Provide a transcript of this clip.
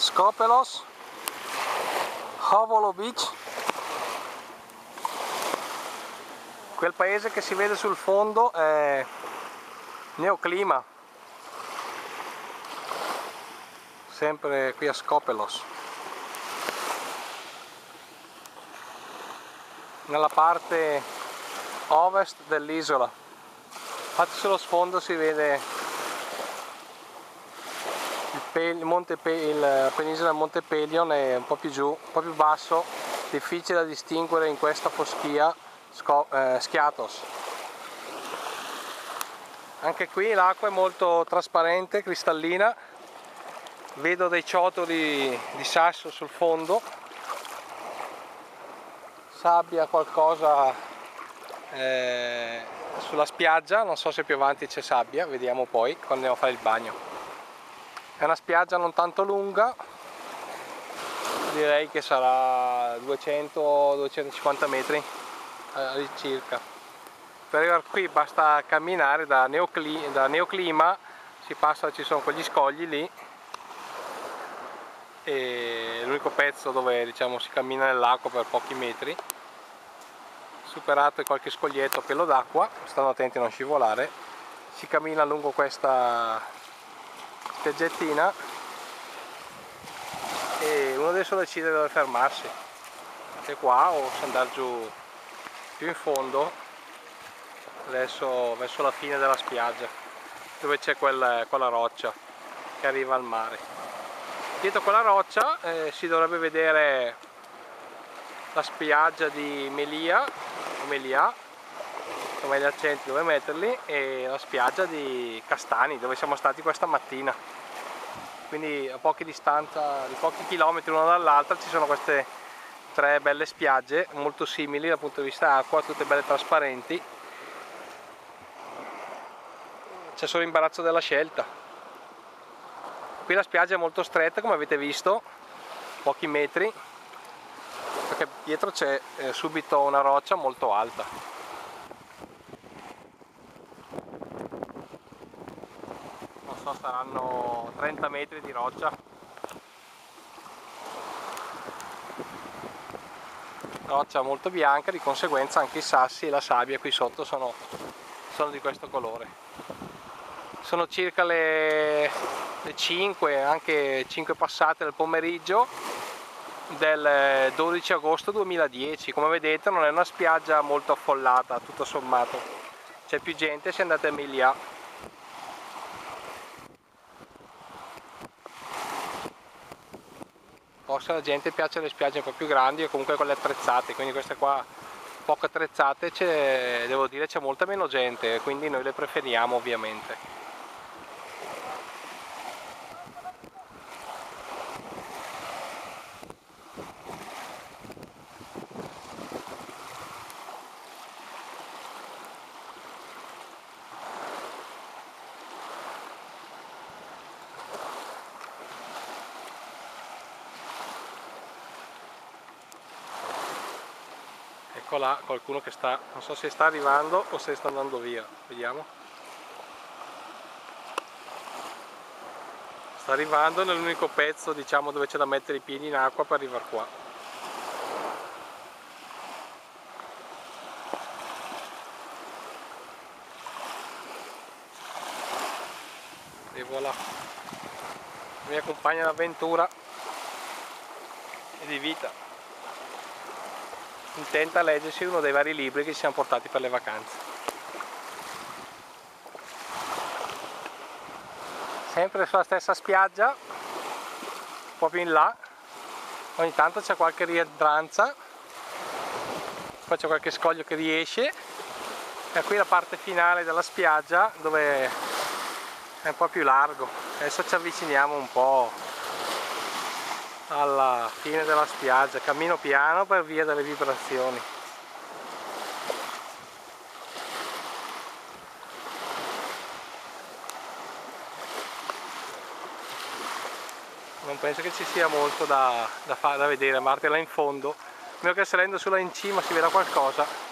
Skopelos Hovolo Beach quel paese che si vede sul fondo è Neoclima sempre qui a Skopelos. Nella parte ovest dell'isola. Infatti sullo sfondo si vede il penisola Monte Pelion è un po' più giù, un po' più basso difficile da distinguere in questa foschia eh, Schiatos. Anche qui l'acqua è molto trasparente, cristallina. Vedo dei ciotoli di sasso sul fondo. Sabbia qualcosa eh, sulla spiaggia. Non so se più avanti c'è sabbia vediamo poi quando andiamo a fare il bagno è una spiaggia non tanto lunga. Direi che sarà 200-250 metri eh, circa. Per arrivare qui basta camminare da, Neocli da Neoclima si passa, ci sono quegli scogli lì. E l'unico pezzo dove diciamo, si cammina nell'acqua per pochi metri. Superato qualche scoglietto a pelo d'acqua stanno attenti a non scivolare. Si cammina lungo questa spiaggettina e uno adesso decide dove fermarsi. Se qua o se andare giù più in fondo adesso verso la fine della spiaggia dove c'è quel, quella roccia che arriva al mare. Dietro quella roccia eh, si dovrebbe vedere la spiaggia di Melia o Melia come gli accenti dove metterli e la spiaggia di Castani dove siamo stati questa mattina. Quindi a poche distanza di pochi chilometri l'una dall'altra ci sono queste tre belle spiagge molto simili dal punto di vista acqua tutte belle trasparenti. C'è solo imbarazzo della scelta. Qui la spiaggia è molto stretta come avete visto pochi metri perché dietro c'è eh, subito una roccia molto alta non so saranno 30 metri di roccia. Roccia molto bianca di conseguenza anche i sassi e la sabbia qui sotto sono, sono di questo colore. Sono circa le le 5, anche 5 passate del pomeriggio del 12 agosto 2010 come vedete non è una spiaggia molto affollata tutto sommato. C'è più gente se andate a Emilia forse alla gente piace le spiagge un po' più grandi o comunque quelle attrezzate quindi queste qua poco attrezzate devo dire c'è molta meno gente quindi noi le preferiamo ovviamente ecco là qualcuno che sta non so se sta arrivando o se sta andando via. Vediamo. Sta arrivando nell'unico pezzo diciamo dove c'è da mettere i piedi in acqua per arrivare qua. E voilà. Mi accompagna l'avventura e di vita intenta a leggersi uno dei vari libri che ci siamo portati per le vacanze. Sempre sulla stessa spiaggia, un po' più in là, ogni tanto c'è qualche rientranza, poi c'è qualche scoglio che riesce e qui la parte finale della spiaggia dove è un po' più largo. Adesso ci avviciniamo un po' alla fine della spiaggia cammino piano per via delle vibrazioni. Non penso che ci sia molto da, da, da vedere a parte là in fondo. Meno che salendo sulla in cima si veda qualcosa